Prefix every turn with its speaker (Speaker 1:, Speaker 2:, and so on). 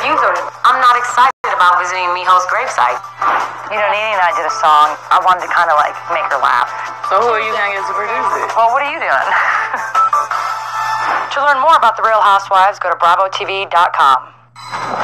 Speaker 1: I'm not excited about visiting Miho's gravesite.
Speaker 2: You know, Nene and I did a song. I wanted to kind of like make her laugh.
Speaker 3: So who are you gonna get to produce it?
Speaker 2: Well, what are you doing? to learn more about the Real Housewives, go to BravoTV.com.